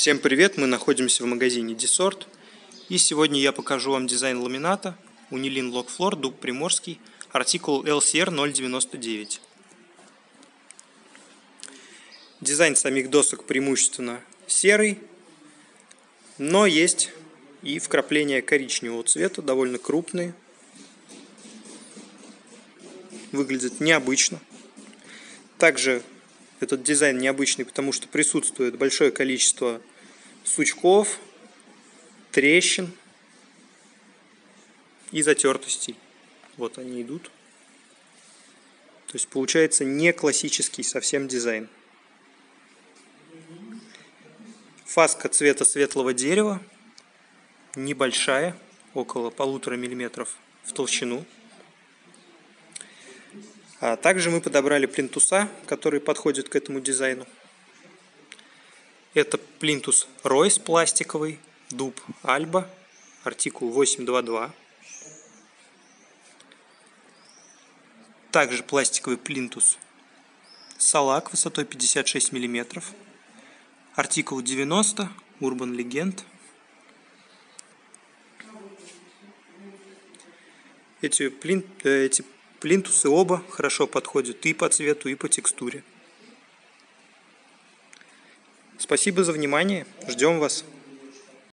Всем привет! Мы находимся в магазине Десорт. И сегодня я покажу вам дизайн ламината Unilin Lock Floor Дуб Приморский, артикул LCR 099. Дизайн самих досок преимущественно серый, но есть и вкрапления коричневого цвета, довольно крупные. Выглядит необычно. Также этот дизайн необычный, потому что присутствует большое количество сучков, трещин и затертостей. Вот они идут. То есть получается не классический совсем дизайн. Фаска цвета светлого дерева, небольшая, около полутора миллиметров в толщину. А также мы подобрали плинтуса, которые подходят к этому дизайну. Это плинтус Ройс пластиковый, дуб Альба, артикул 822. Также пластиковый плинтус Салак высотой 56 мм, артикул 90, Urban Legend. Эти, плин, э, эти Плинтусы оба хорошо подходят и по цвету, и по текстуре. Спасибо за внимание. Ждем вас.